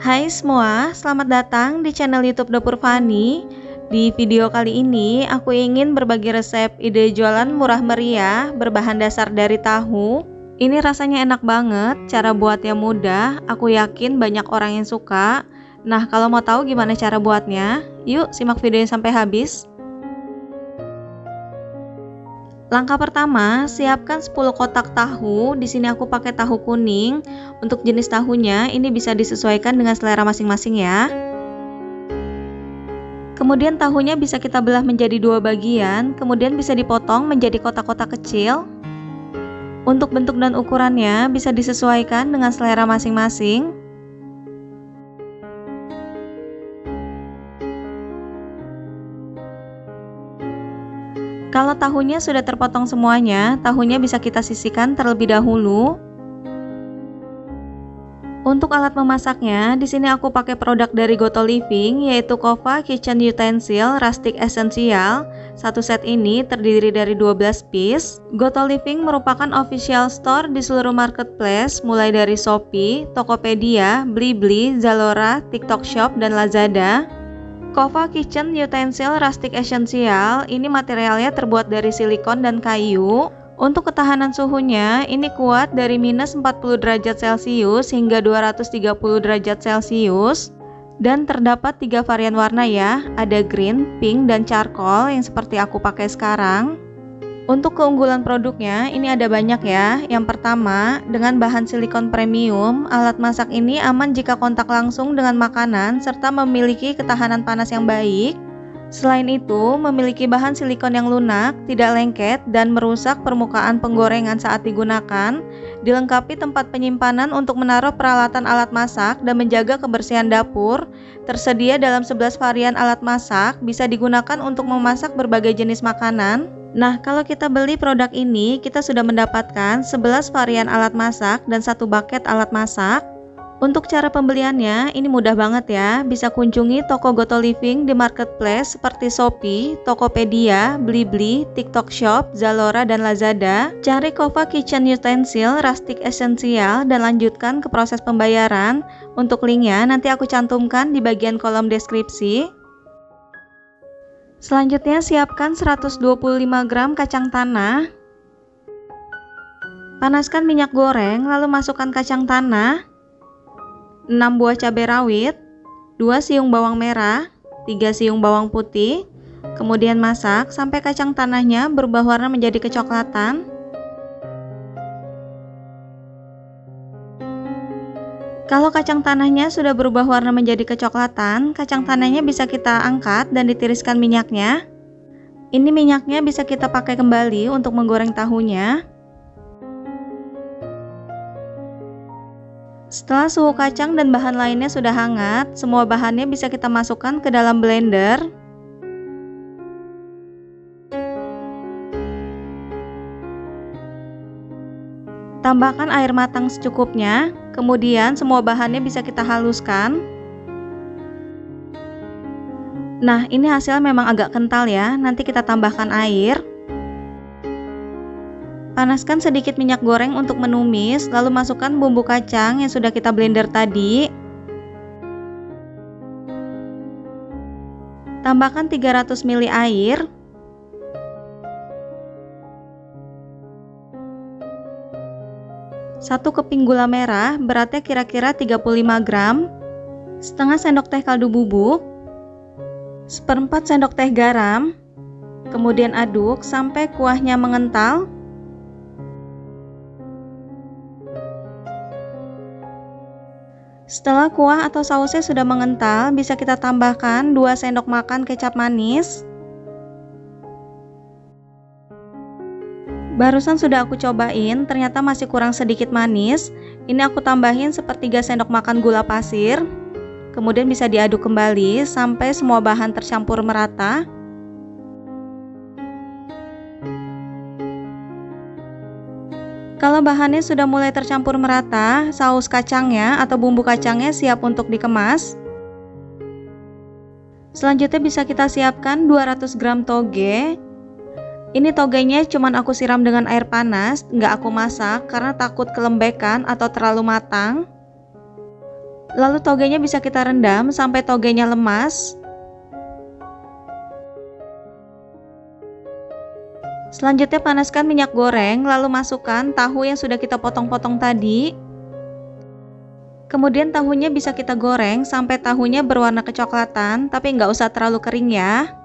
Hai semua, selamat datang di channel YouTube Dapur Fani. Di video kali ini, aku ingin berbagi resep ide jualan murah meriah berbahan dasar dari tahu. Ini rasanya enak banget, cara buatnya mudah, aku yakin banyak orang yang suka. Nah, kalau mau tahu gimana cara buatnya, yuk simak videonya sampai habis. Langkah pertama, siapkan 10 kotak tahu. Di sini aku pakai tahu kuning. Untuk jenis tahunya, ini bisa disesuaikan dengan selera masing-masing ya. Kemudian tahunya bisa kita belah menjadi dua bagian, kemudian bisa dipotong menjadi kotak-kotak kecil. Untuk bentuk dan ukurannya bisa disesuaikan dengan selera masing-masing. Kalau tahunya sudah terpotong semuanya, tahunya bisa kita sisihkan terlebih dahulu. Untuk alat memasaknya, di sini aku pakai produk dari Goto Living yaitu Kova Kitchen Utensil Rustic Essential. Satu set ini terdiri dari 12 piece. Goto Living merupakan official store di seluruh marketplace mulai dari Shopee, Tokopedia, Blibli, Zalora, TikTok Shop, dan Lazada. Kova Kitchen Utensil Rustic Essential ini materialnya terbuat dari silikon dan kayu. Untuk ketahanan suhunya, ini kuat dari minus 40 derajat Celcius hingga 230 derajat Celcius. Dan terdapat tiga varian warna ya, ada green, pink, dan charcoal yang seperti aku pakai sekarang. Untuk keunggulan produknya, ini ada banyak ya. Yang pertama, dengan bahan silikon premium, alat masak ini aman jika kontak langsung dengan makanan serta memiliki ketahanan panas yang baik. Selain itu, memiliki bahan silikon yang lunak, tidak lengket, dan merusak permukaan penggorengan saat digunakan, dilengkapi tempat penyimpanan untuk menaruh peralatan alat masak dan menjaga kebersihan dapur, tersedia dalam 11 varian alat masak, bisa digunakan untuk memasak berbagai jenis makanan, Nah, kalau kita beli produk ini, kita sudah mendapatkan 11 varian alat masak dan satu bucket alat masak. Untuk cara pembeliannya, ini mudah banget ya. Bisa kunjungi toko Goto Living di marketplace seperti Shopee, Tokopedia, Blibli, TikTok Shop, Zalora, dan Lazada. Cari Kova Kitchen Utensil Rustic Essential dan lanjutkan ke proses pembayaran. Untuk linknya nanti aku cantumkan di bagian kolom deskripsi. Selanjutnya siapkan 125 gram kacang tanah. Panaskan minyak goreng lalu masukkan kacang tanah, 6 buah cabai rawit, 2 siung bawang merah, 3 siung bawang putih, kemudian masak sampai kacang tanahnya berubah warna menjadi kecoklatan. Kalau kacang tanahnya sudah berubah warna menjadi kecoklatan, kacang tanahnya bisa kita angkat dan ditiriskan minyaknya. Ini minyaknya bisa kita pakai kembali untuk menggoreng tahunya. Setelah suhu kacang dan bahan lainnya sudah hangat, semua bahannya bisa kita masukkan ke dalam blender. Tambahkan air matang secukupnya, kemudian semua bahannya bisa kita haluskan. Nah, ini hasil memang agak kental ya. Nanti kita tambahkan air. Panaskan sedikit minyak goreng untuk menumis, lalu masukkan bumbu kacang yang sudah kita blender tadi. Tambahkan 300 ml air. Satu keping gula merah beratnya kira-kira 35 gram, setengah sendok teh kaldu bubuk, seperempat sendok teh garam, kemudian aduk sampai kuahnya mengental. Setelah kuah atau sausnya sudah mengental, bisa kita tambahkan 2 sendok makan kecap manis, Barusan sudah aku cobain, ternyata masih kurang sedikit manis. Ini aku tambahin sepertiga sendok makan gula pasir. Kemudian bisa diaduk kembali sampai semua bahan tercampur merata. Kalau bahannya sudah mulai tercampur merata, saus kacangnya atau bumbu kacangnya siap untuk dikemas. Selanjutnya bisa kita siapkan 200 gram toge, ini togenya cuman aku siram dengan air panas, nggak aku masak karena takut kelembekan atau terlalu matang. Lalu togenya bisa kita rendam sampai togenya lemas. Selanjutnya panaskan minyak goreng, lalu masukkan tahu yang sudah kita potong-potong tadi. Kemudian tahunya bisa kita goreng sampai tahunya berwarna kecoklatan, tapi nggak usah terlalu kering ya.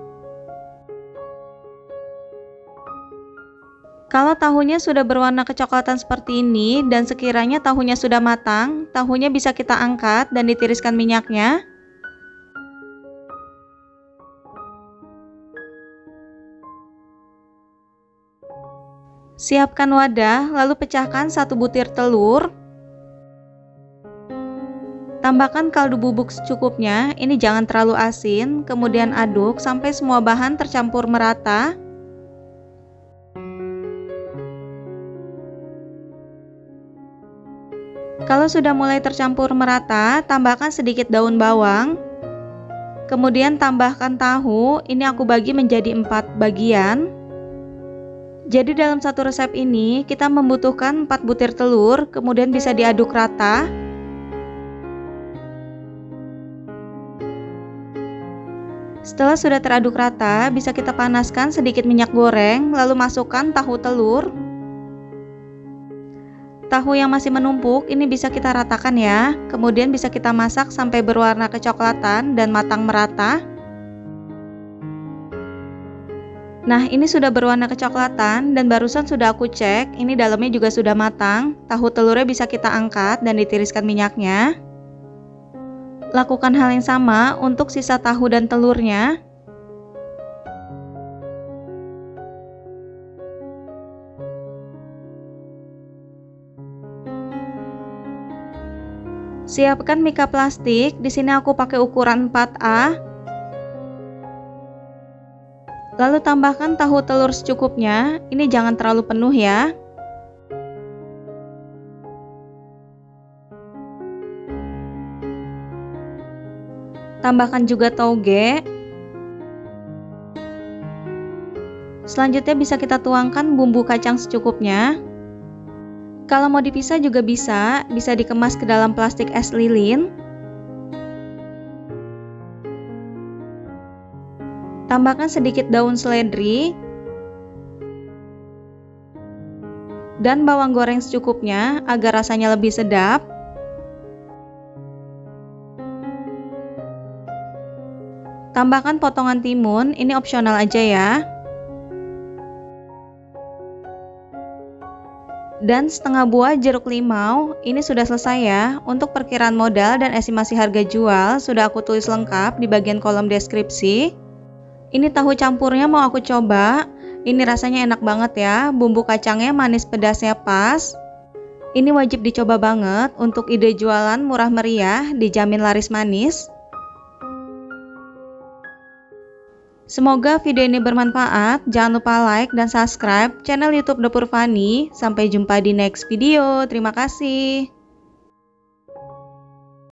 Kalau tahunya sudah berwarna kecoklatan seperti ini dan sekiranya tahunya sudah matang, tahunya bisa kita angkat dan ditiriskan minyaknya. Siapkan wadah, lalu pecahkan satu butir telur. Tambahkan kaldu bubuk secukupnya, ini jangan terlalu asin, kemudian aduk sampai semua bahan tercampur merata. Kalau sudah mulai tercampur merata, tambahkan sedikit daun bawang. Kemudian tambahkan tahu, ini aku bagi menjadi empat bagian. Jadi dalam satu resep ini, kita membutuhkan 4 butir telur, kemudian bisa diaduk rata. Setelah sudah teraduk rata, bisa kita panaskan sedikit minyak goreng, lalu masukkan tahu telur. Tahu yang masih menumpuk ini bisa kita ratakan ya, kemudian bisa kita masak sampai berwarna kecoklatan dan matang merata. Nah, ini sudah berwarna kecoklatan dan barusan sudah aku cek, ini dalamnya juga sudah matang. Tahu telurnya bisa kita angkat dan ditiriskan minyaknya. Lakukan hal yang sama untuk sisa tahu dan telurnya. Siapkan mika plastik. Di sini aku pakai ukuran 4A. Lalu tambahkan tahu telur secukupnya. Ini jangan terlalu penuh ya. Tambahkan juga toge. Selanjutnya bisa kita tuangkan bumbu kacang secukupnya. Kalau mau dipisah juga bisa, bisa dikemas ke dalam plastik es lilin. Tambahkan sedikit daun seledri dan bawang goreng secukupnya agar rasanya lebih sedap. Tambahkan potongan timun, ini opsional aja ya. Dan setengah buah jeruk limau, ini sudah selesai ya. Untuk perkiraan modal dan estimasi harga jual sudah aku tulis lengkap di bagian kolom deskripsi. Ini tahu campurnya mau aku coba. Ini rasanya enak banget ya, bumbu kacangnya manis pedasnya pas. Ini wajib dicoba banget untuk ide jualan murah meriah, dijamin laris manis. Semoga video ini bermanfaat. Jangan lupa like dan subscribe channel YouTube Dapur Fani. Sampai jumpa di next video. Terima kasih.